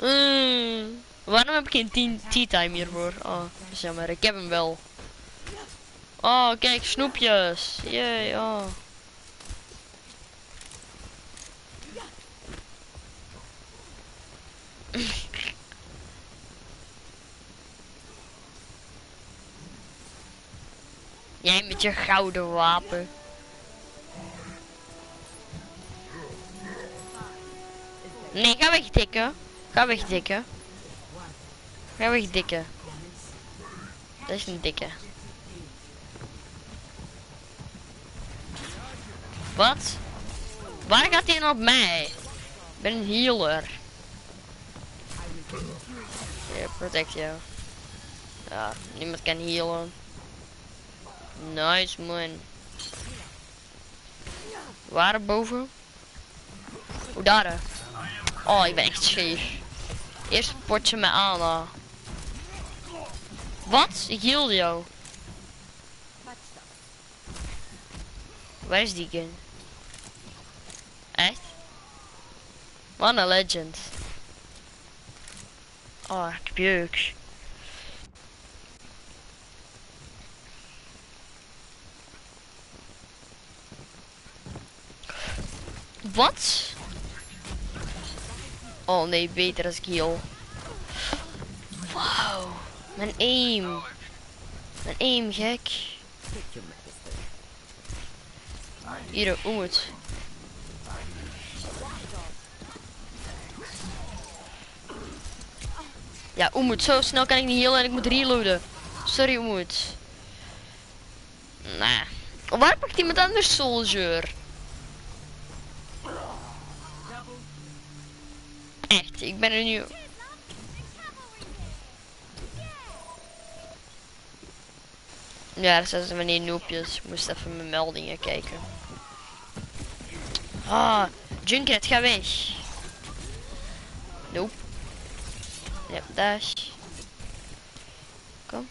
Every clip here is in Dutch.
Mm. Waarom heb ik geen tea- time hiervoor? Oh, jammer. Ik heb hem wel. Oh, kijk, snoepjes. Jee, oh. Jij met je gouden wapen. Nee, ga weg, dikke. Ga weg, dikke. Ga weg, dikke. Dat is een dikke. Wat? Waar gaat hij nou op mij? Ik ben een healer. Ja, protect jou. Ja, niemand kan healen. Nice man. Waar boven? Hoe daar? Oh, ik ben echt scheef. Eerst potje met Anna. Wat? Ik hielde jou. Waar is die gun? Echt? Wat een legend. Oh, ik heb jeuk. Wat? Oh nee, beter als ik heal. Wauw. Mijn aim. Mijn aim, gek. Hier, Oemut. Ja, Oemut, zo snel kan ik niet healen en ik moet reloaden. Sorry, Oemut. Nah. Waar pakt iemand anders soldier? Echt, ik ben er nu. Ja, dat zijn wanneer noepjes. Ik moest even mijn meldingen kijken. Ah, Junkrat, ga weg. Nope. Ja, dash. Kom.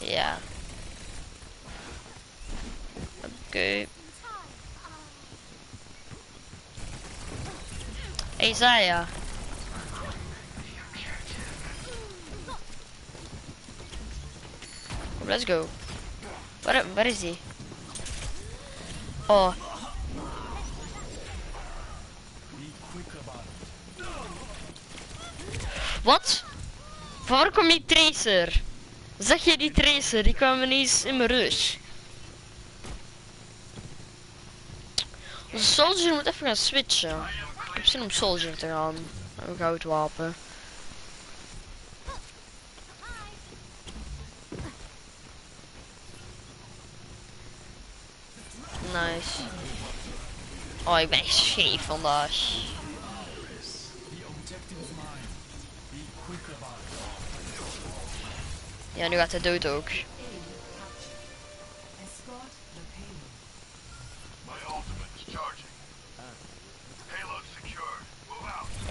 Ja. Oké. Zaya. Let's go. Waar, waar is die? Oh. Wat? Waar komt die tracer? Zag je die tracer? Die kwam ineens in mijn rug. Onze soldier moet even gaan switchen. Zin om soldier te gaan. Een goud wapen. Nice. Oh, ik ben scheef vandaag. Ja, nu gaat hij dood ook.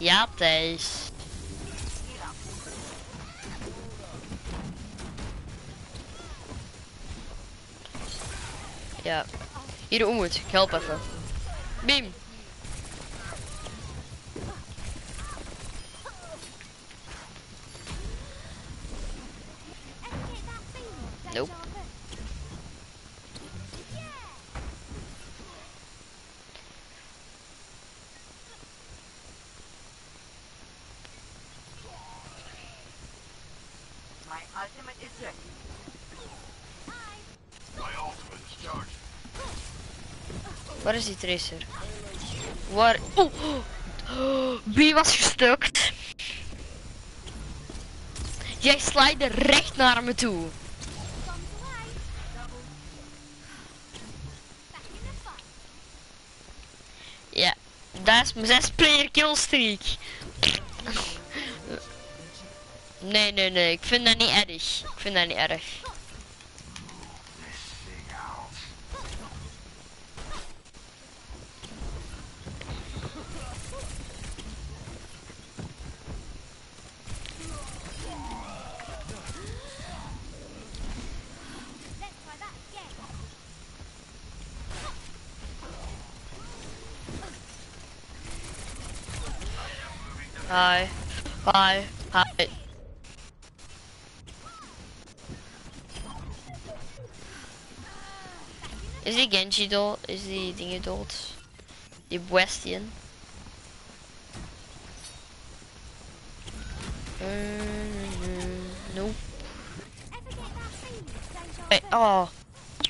Ja, Thijs. Ja. Hier, Oemoed. Ik help even. Beam. Nope. My ultimate is ready. My ultimate is charging. Waar is die tracer? Waar? Oeh! Oh, Wie was gestukt? Jij slide recht naar me toe. Ja, dat is mijn zes player kill streak. Nee, nee, nee, ik vind dat niet erg. Ik vind dat niet erg. Hi. Hi. Hi. Genji dood? Is die dingen dood? Die Westian? Mm, nope. Hey, oh.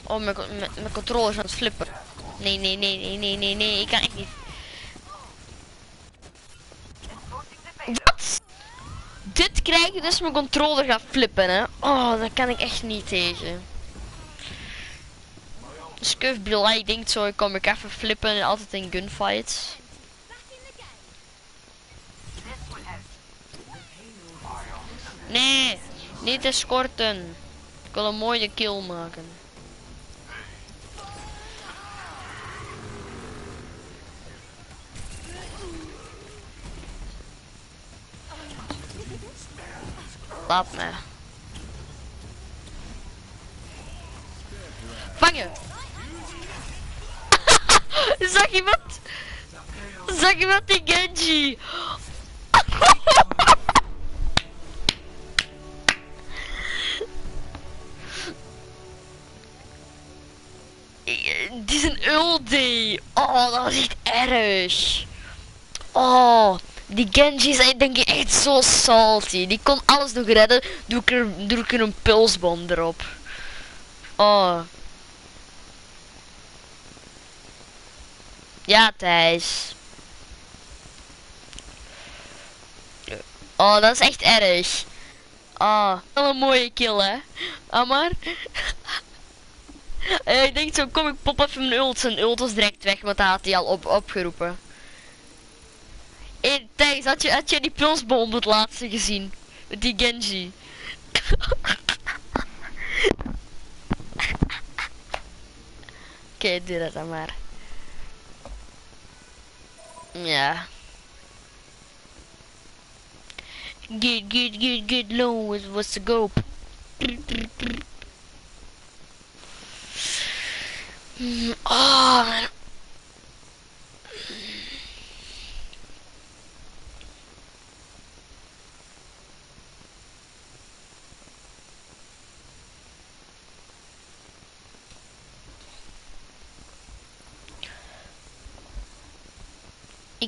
Oh, mijn, mijn, controller is flippen. Nee, nee, nee, nee, nee, nee, nee. Ik kan echt niet. Wat? Dit krijg dus mijn controller gaat flippen, hè? Oh, daar kan ik echt niet tegen. Scuf Billy denkt zo, kom ik even flippen en altijd in gunfights. Nee, niet escorten. Ik wil een mooie kill maken. Laat me. Vangen! Zag iemand? Zag iemand die Genji? Die is een ulti. Oh, dat was echt erg. Oh, die Genji is denk ik echt zo salty. Die kon alles nog redden. Doe ik er, doe ik er een pulsbom erop. Oh. Ja, Thijs. Oh, dat is echt erg. Oh, wel een mooie kill, hè. Maar. Eh, ik denk zo, kom ik pop even mijn ult. Zijn ult was direct weg, want hij had hij al op, opgeroepen. Hé, Thijs, had je, had je die pulsbom het laatste gezien? Met die Genji. Oké, doe dat dan maar. Ja. Get, get, get, get low was, what's the go. Oh, man.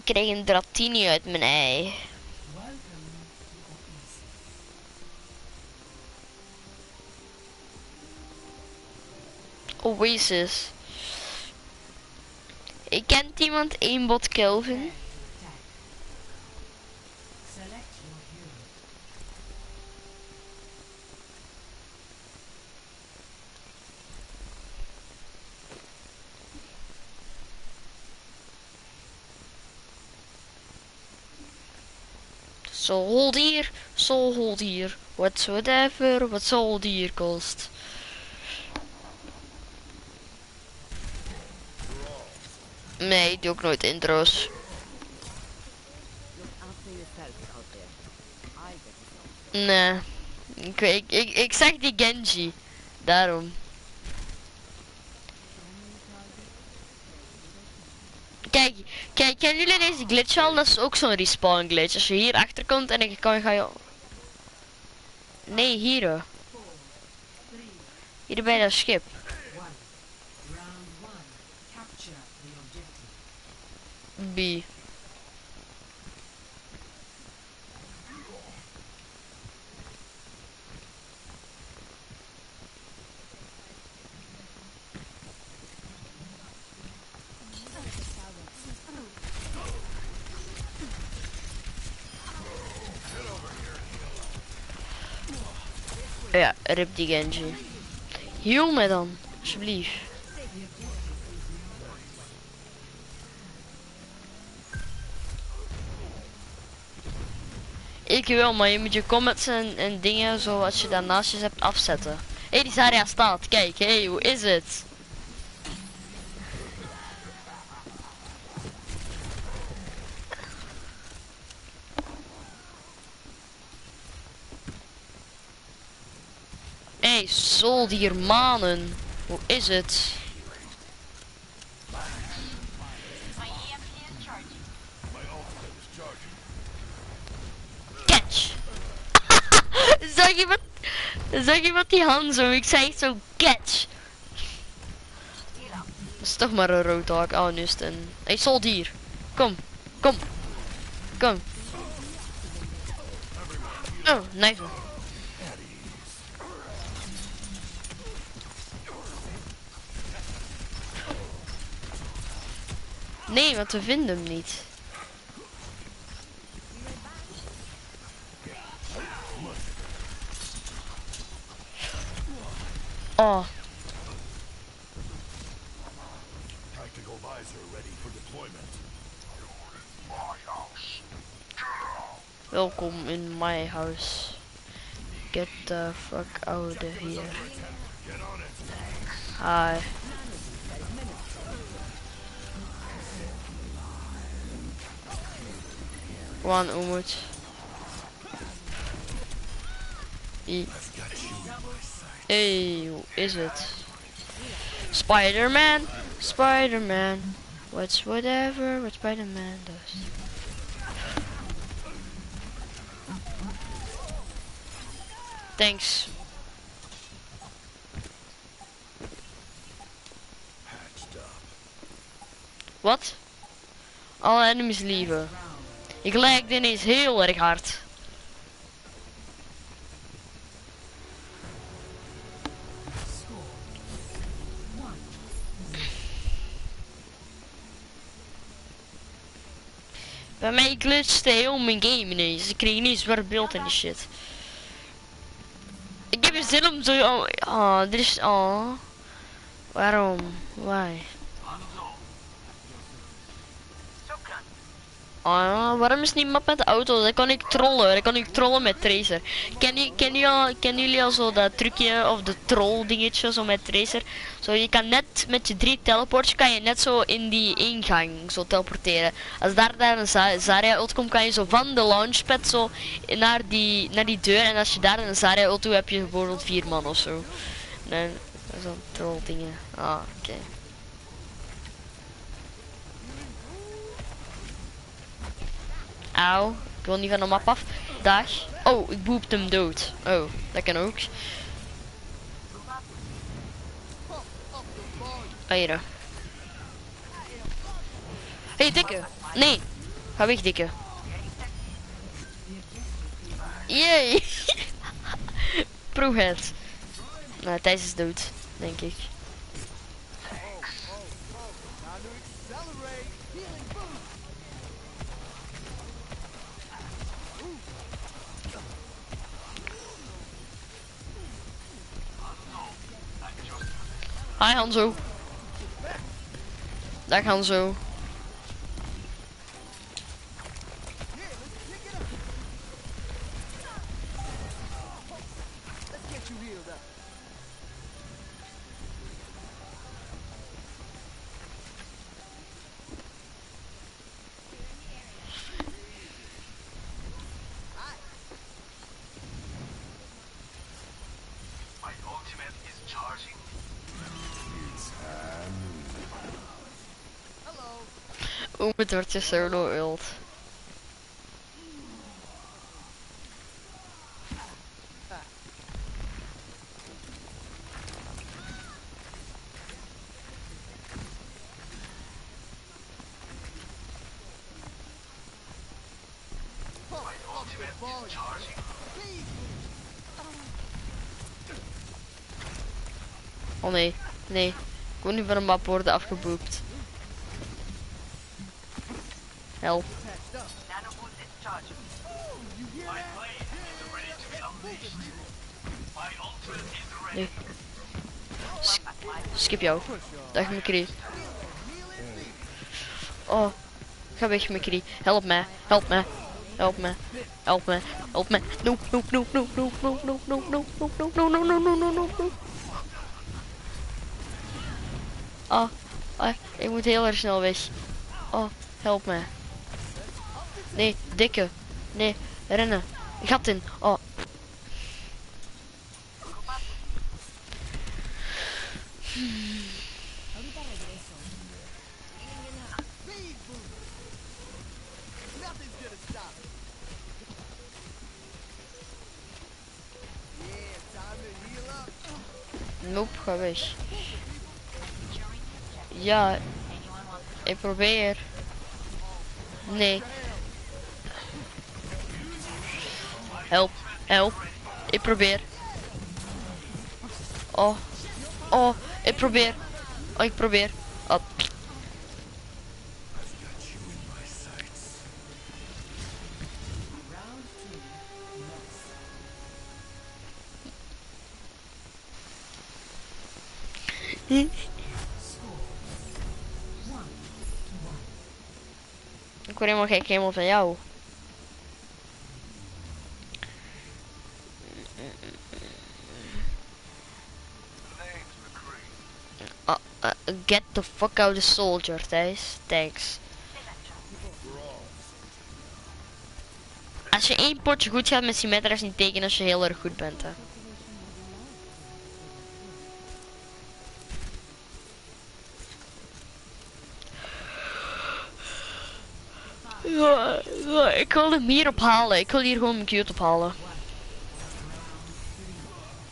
Ik kreeg een Dratini uit mijn ei. Oasis. Ik kent iemand Aimbot Kelvin? So hold here, so hold here. Whatsoever, what hold here cost. Nee, ik doe ook nooit intro's. Nee. Ik, ik, ik, ik zeg die Genji. Daarom. Kijk, kijk, kennen jullie deze glitch al? Dat is ook zo'n respawn glitch. Als je hier achter komt en dan kan, ga je... Nee, hier. hoor. Hier bij dat schip. B. Ja, rip die Genji. Heal me dan, alsjeblieft. Ik wil, maar je moet je comments en, en dingen zoals je daarnaast je hebt afzetten. Hé, hey, die Zarya staat. Kijk, hé, hey, hoe is het? Hey, soldier manen. Hoe is het? Catch! zag je wat? Zag je wat die Hanzo? Ik zei zo catch. Dat is toch maar een roodhawk. Oh, nu is een... Hey, soldier. Kom. Kom. Kom. Oh, nice. Nee, want we vinden hem niet. Oh, Tactical visor ready for deployment. welkom in my house. Get the fuck out of here. Hi. One Umut. I. Hey, hoe is het? Spider-Man, Spider-Man. What's whatever what Spider-Man does. Thanks. What? Alle enemies lieven. Ik lijk ineens heel erg hard. Bij mij glitchte heel mijn game ineens. Ik kreeg niet zwart beeld en die shit. Ik heb zin om zo... Oh, oh dit is... Oh. Waarom? Why? Ah, waarom is niemand met de auto? Dan kan ik trollen. Dan kan ik trollen met Tracer. Ken, ken, je kennen jullie al zo dat trucje of de troll dingetje zo met Tracer? Zo, je kan net met je drie teleports kan je net zo in die ingang zo teleporteren. Als daar, daar een Za- Zarya ult komt, kan je zo van de launchpad zo naar die, naar die deur. En als je daar een Zarya ult doet, heb je bijvoorbeeld vier man of zo. Nee, dat troll dingen. Ah, oké. Auw, ik wil niet van de map af. Dag. Oh, ik boep hem dood. Oh, dat kan ook. Ah, hier. Hey, dikke. Nee. Ga weg, dikke. Jee. Prohead. Nou, Thijs is dood, denk ik. Hi Hanzo. Dag Hanzo. Oeh, het wordt je solo ult. Oh nee, nee. Ik wil niet van een map worden afgeboekt. Help. Nano boost is charging. My blade is ready to be unleashed. My Nee. Sk- skip jou. Dag McCree. Oh. Ga weg McCree. Help mij. Help mij. Help me. Help me. Help me. No, no, no, no, no, no, no, no, no, no, no, no, no, no, no, no, no. Ah, ah, ik moet heel erg snel weg. Oh, help me. Nee, dikke. Nee, rennen. Gat in. Oh. Up. Nope, ga weg. Ja, ik probeer. Nee. Help. Ik probeer. Oh. Oh, ik probeer. Oh, ik probeer. Oh. Ik word helemaal gek helemaal van jou. Get the fuck out of soldier, Thijs. Thanks. Als je één potje goed gaat met Symmetra is niet teken als je heel erg goed bent, hè. Ja, ik wil hem hier ophalen. Ik wil hier gewoon mijn cute ophalen.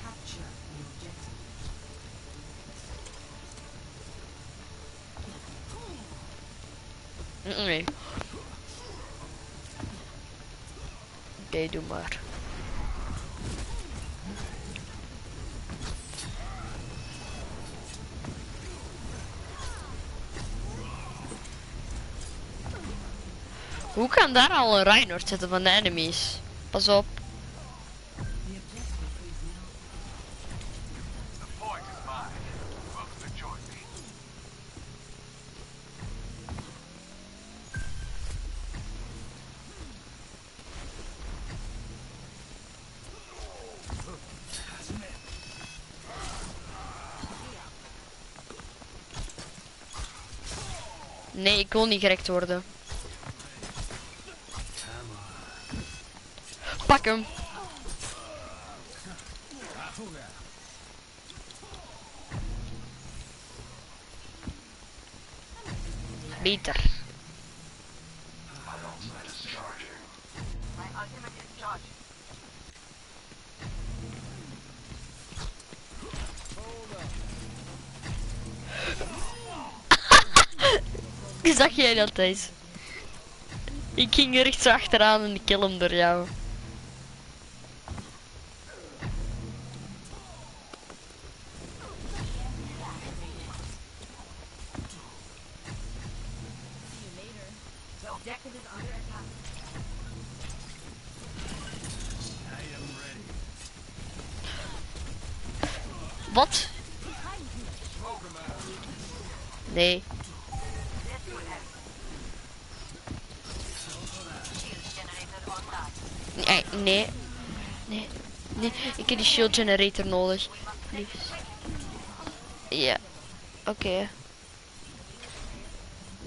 Capture the objective. Nee. Oké, doe Hoe kan daar al een Reinhardt zitten van de enemies? Pas op. ik wil niet gerekt worden. Pak hem. Beter. My ultimate is charging. Zag jij dat eens? Ik ging rechts achteraan en ik kill hem door jou. The objective is under attack. Wat? Nee. This would help. Shield generator online. Nee, nee. Nee. Nee, ik heb die shield generator nodig. Ja. Oké.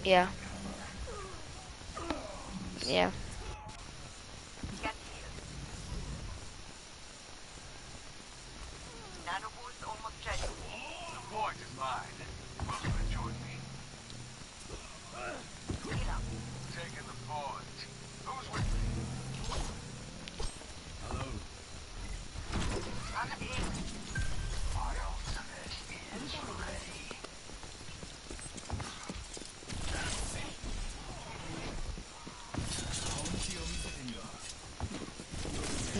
Ja. Ja.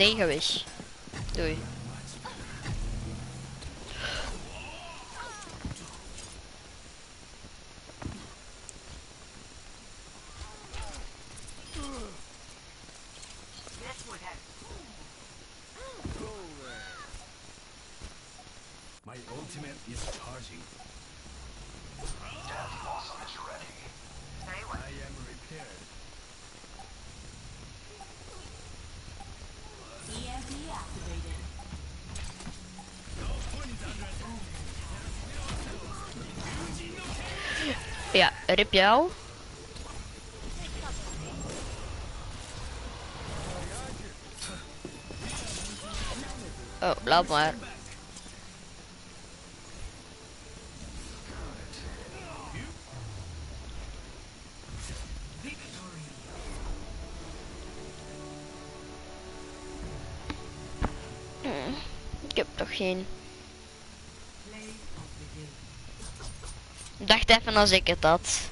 dangerous. Doei. My ultimate is charging. Ja, rip jou. Oh, laat maar. Hmm, Ik heb toch geen. Play of the even als ik het had.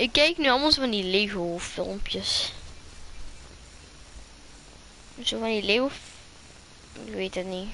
Ik kijk nu allemaal van die Lego filmpjes. Zo van die leeuw. Ik weet het niet.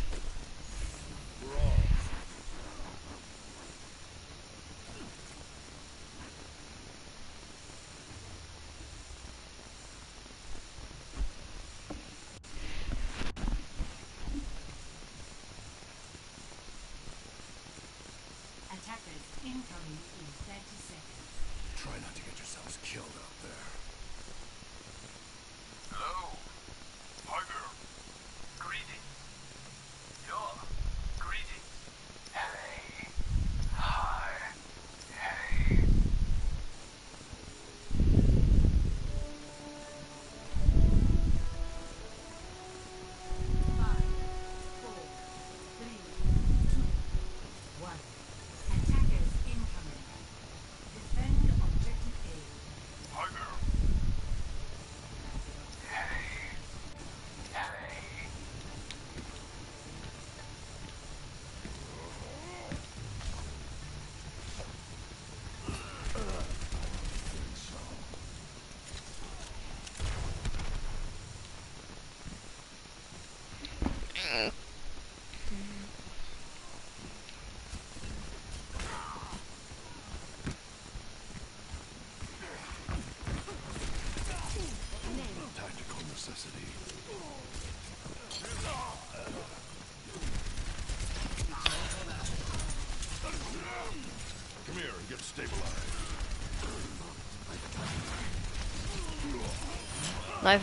Knife.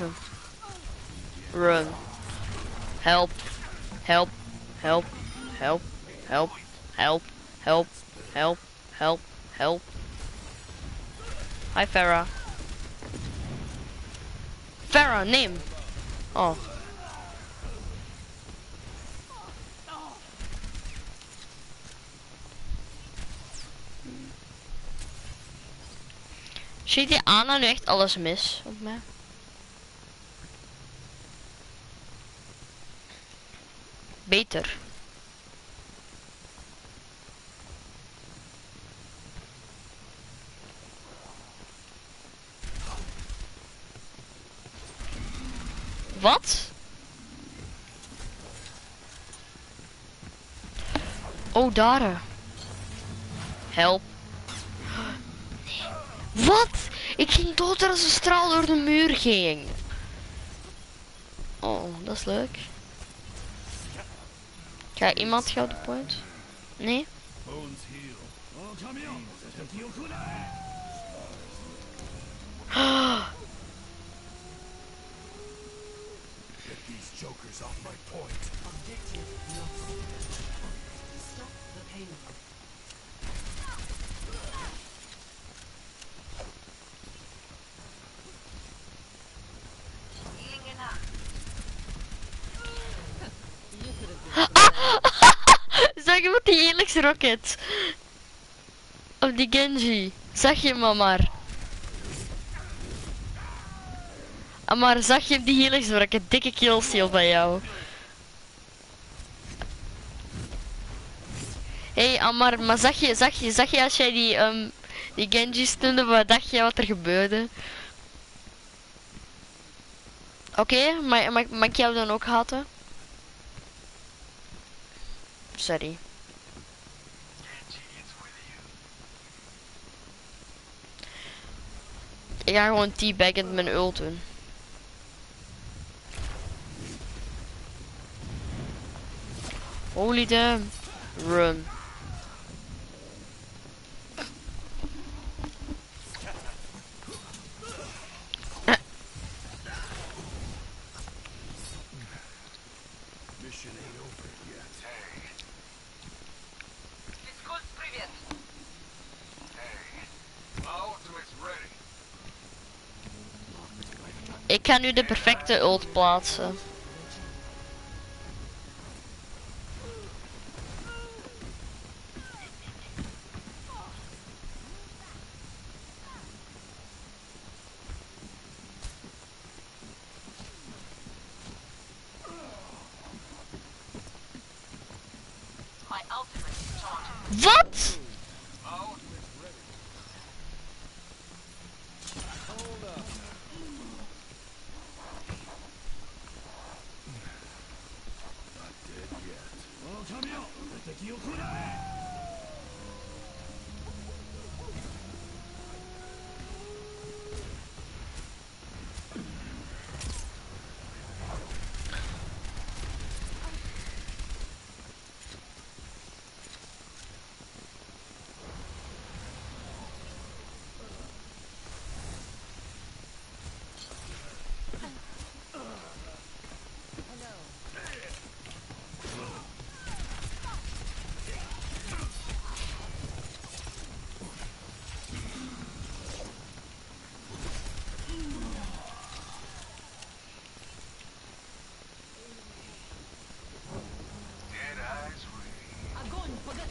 Run. Help. Help. Help. Help. Help. Help. Help. Help. Help. Help. Hi Farah. Farah, neem. Oh. Ziet die Anna nu echt alles mis op mij? Beter. Wat? Oh, daar. Help. Nee. Wat? Ik ging dood als een straal door de muur ging. Oh, dat is leuk. Ja, iemand de point? Nee? Oh. jokers off my point. Objective to. Stop the pain of Rocket? Of die Genji? Zag je hem maar? Ah, maar zag je die Helix Rocket? Dikke killsteal bij jou. Hé, hey, Amar, maar zag je, zag je, zag je als jij die, ehm die Genji stunde, wat dacht je wat er gebeurde? Oké, mag, mag ik jou dan ook haten? Sorry. Ik ga gewoon teabaggen mijn ult doen. Holy damn. Run. Mission ain't over yet. Hey. My ultimate's ready. Ik ga nu de perfecte ult plaatsen.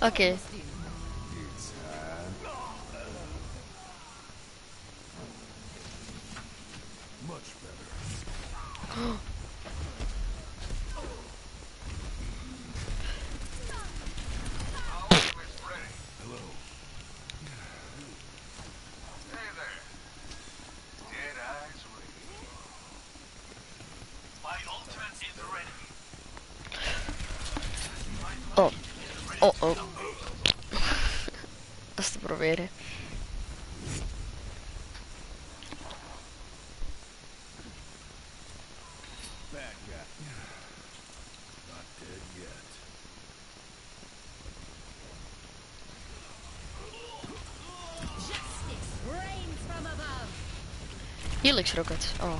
Ready. Oké. It's uh, much better. My ultimate's ready. Hello. Hey there. Dead eyes ready. My ultimate is ready. Oh. Oh oh. Dat is te proberen. Bad guy. Not dead yet. Rains from above. Helix Rocket. Oh.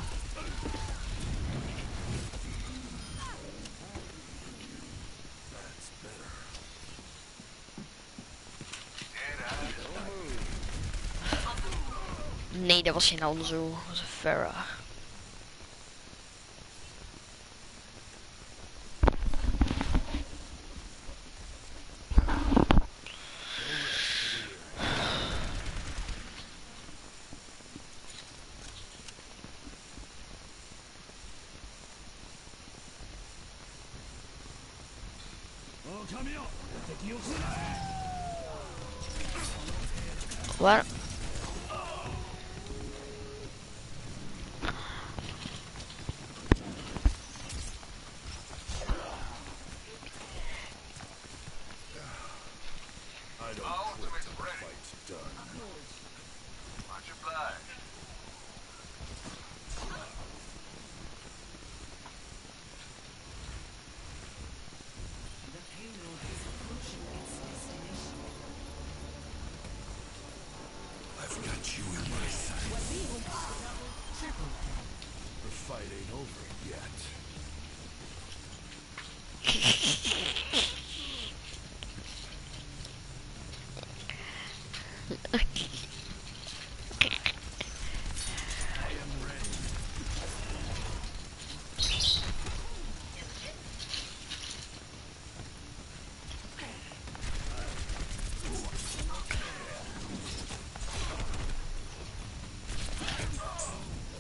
Nee, dat was geen Alonso. Dat was een Farah.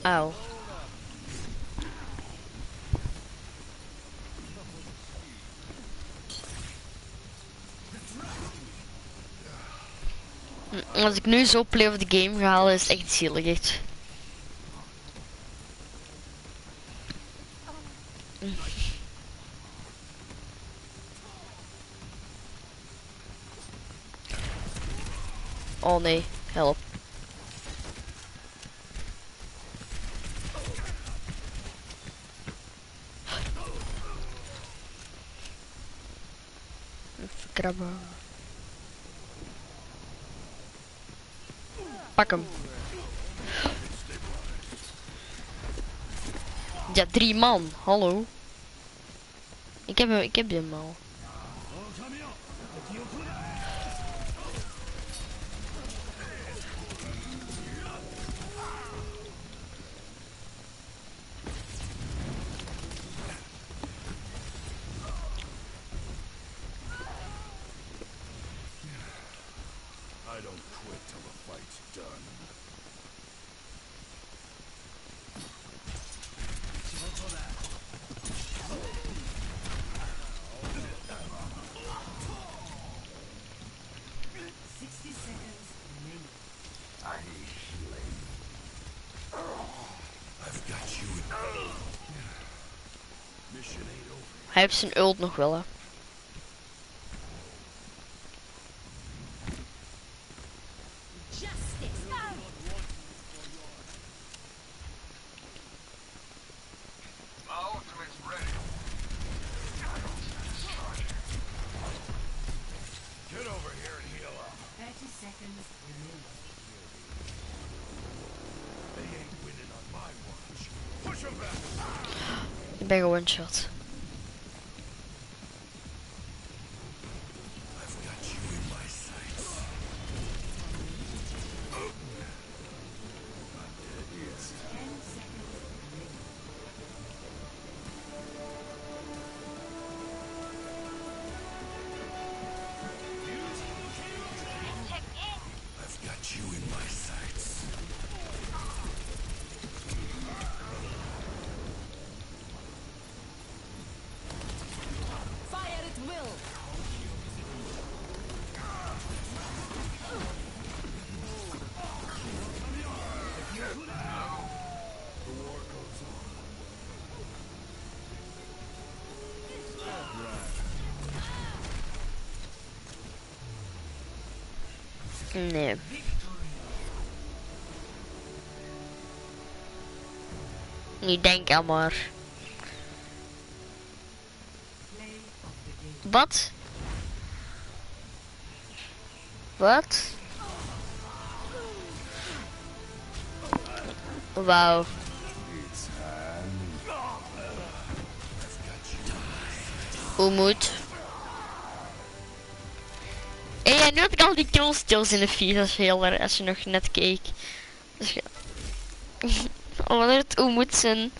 Auw. Hm, Als ik nu zo play of the game ga halen, is echt zielig, echt. Hm. Oh nee, help. Even krabben. Pak hem. Ja, drie man. Hallo. Ik heb hem, ik heb hem al. Hij heeft zijn ult nog wel, hè. Ben gewoon shot. Nee. Maar. Play of the game. Wat? Wat? Wauw. Hoe moet? Ja, nu heb ik al die killstills in de feed, dat is heel erg, als je nog net keek. Dus ja. wat het hoe moet zijn.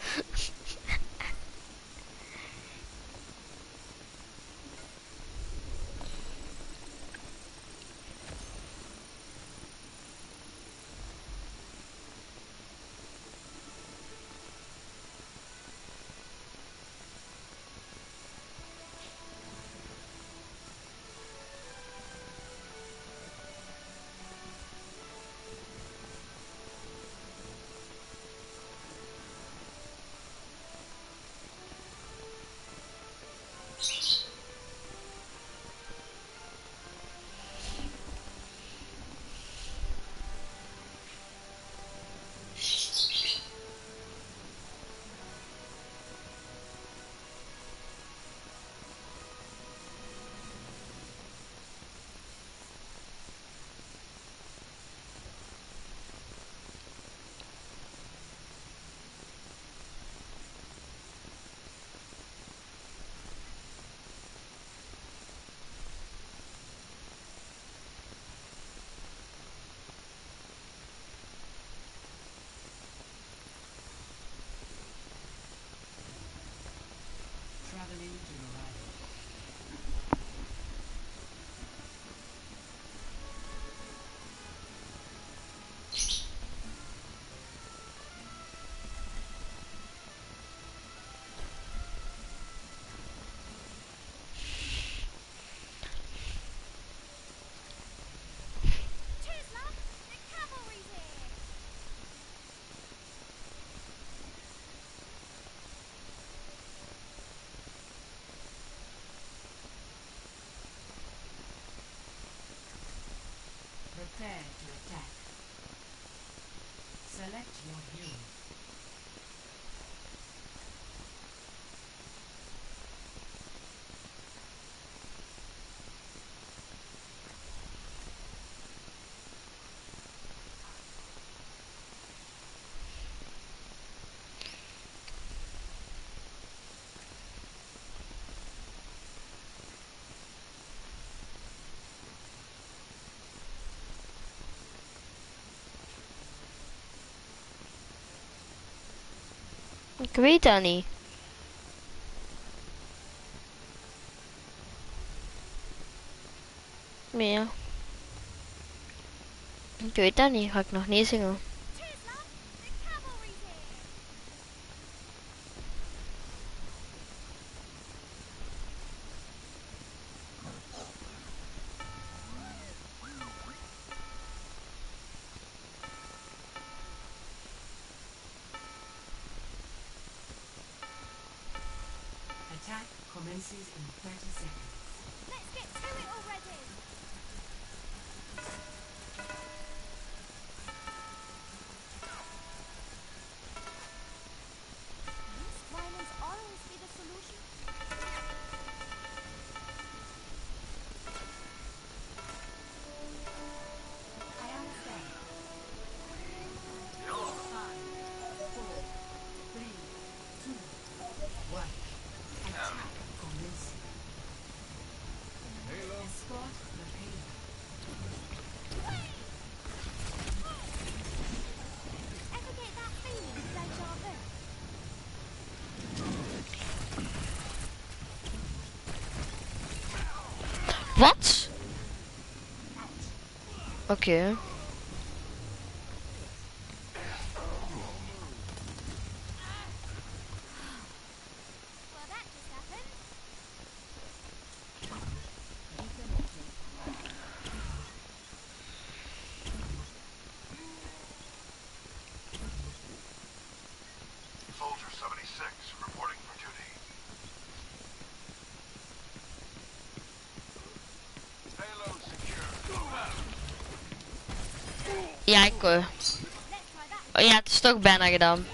Ik weet dat niet. Meer. Ik weet dat niet, ga ik nog niet zingen. Wat? Oké. Ja, ik hoor. That. Oh ja, het is toch bijna gedaan.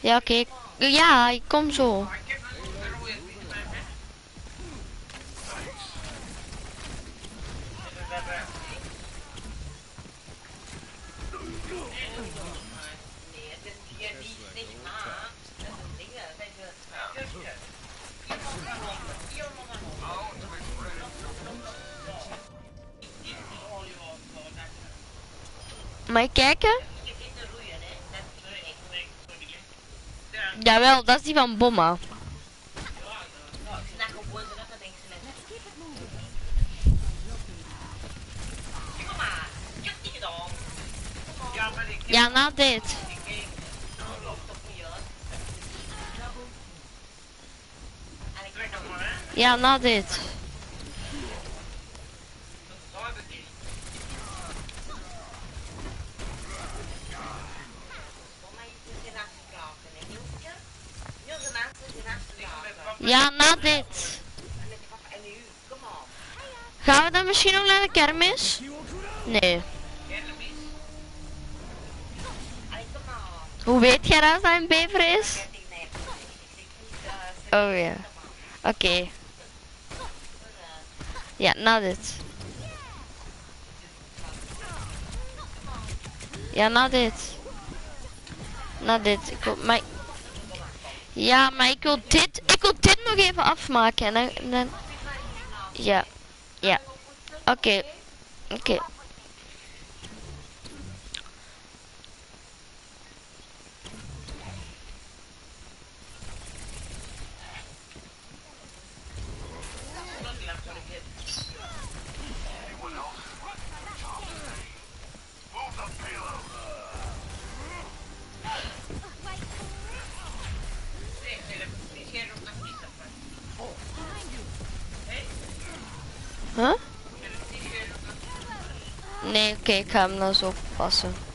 Ja, oké. Ja, ik kom zo. Dat is die van Bomma. Ja, na dit. Ja, na dit. Ja, na dit. Gaan we dan misschien nog naar de kermis? Nee. Hoe weet jij dat dat een bever is? Oh ja. Oké. Ja, na dit. Ja, na dit. Na dit. Ik wil, maar... Ja, maar ik wil dit, ik wil dit nog even afmaken. En dan. Ja. Ja. Oké. Oké. Ik ga hem dan zo passen.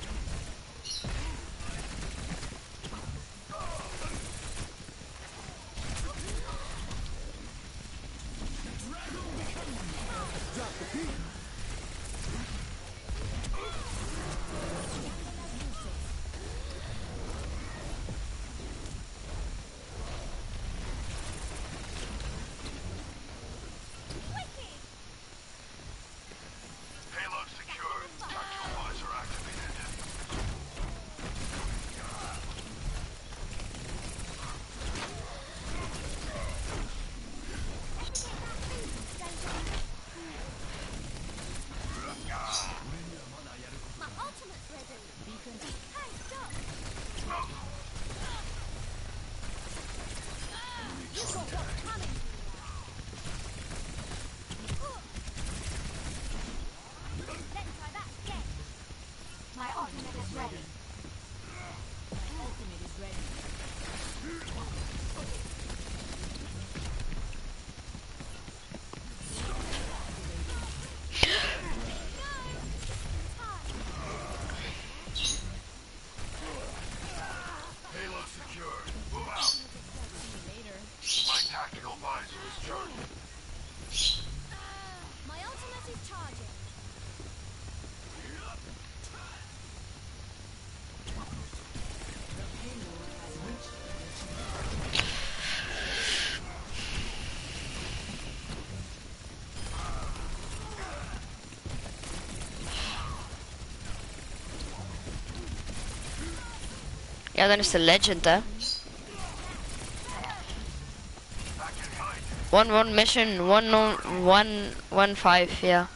Ja, dan is de legend, hè. One one mission, one one one five, ja.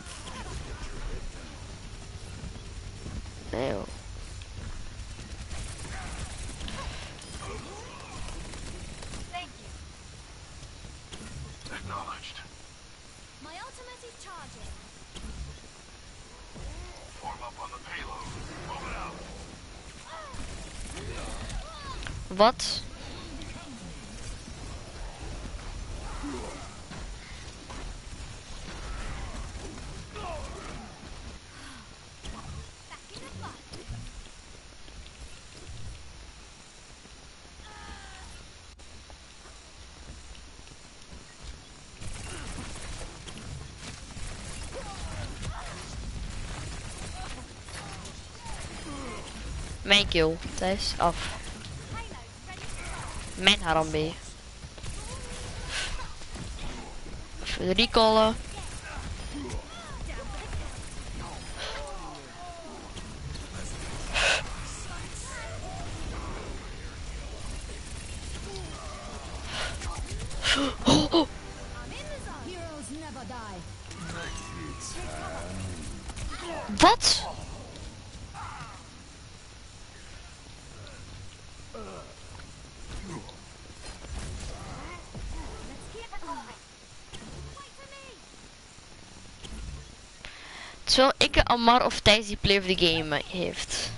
Wat? Mijn kill. Thijs, af. Payload ready to go. Mijn harambe. Recallen. Terwijl ik Amar of Thijs die play of the game heeft.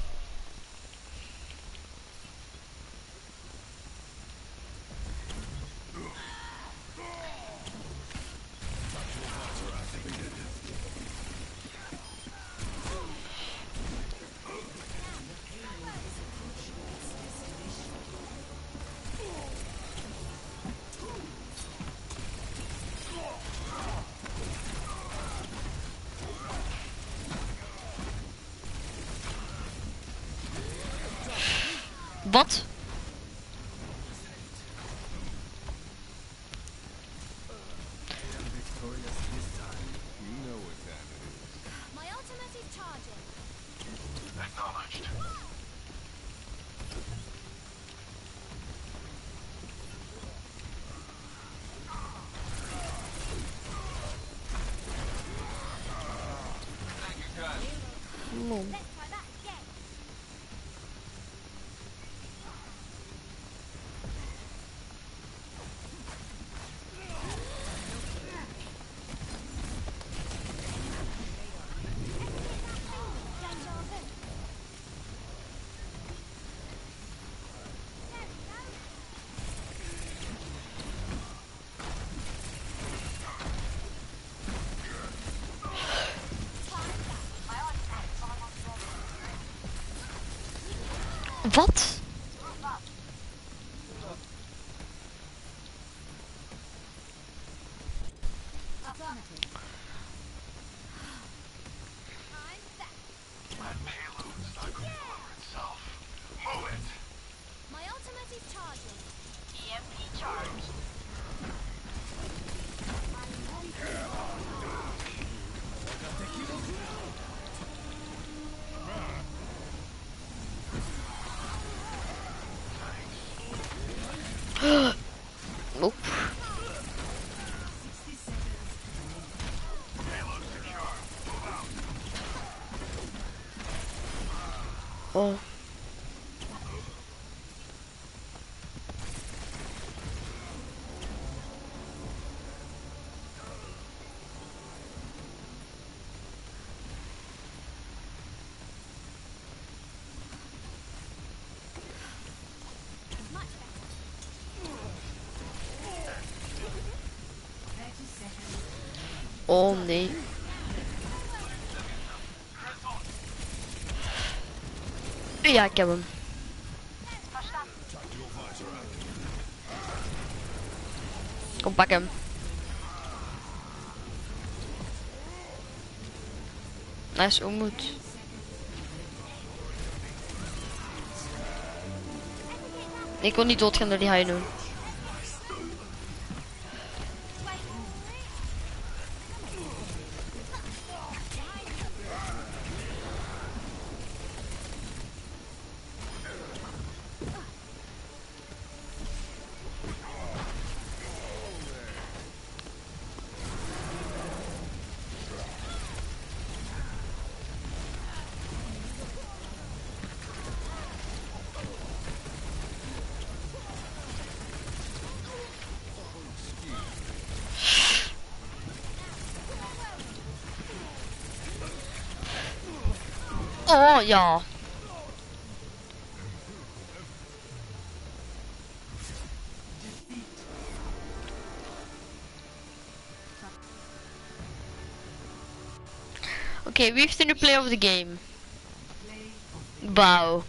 Wat? My ultimate is charging. Acknowledged. Let's try that again. Deja vu. There we go. Wat? Oh nee. Ja, ik heb hem. Kom, pak hem. Nice, Omoed. Ik wil niet doodgaan door die haai doen. Oh ja. Oké, wie heeft er nu play of the game? Play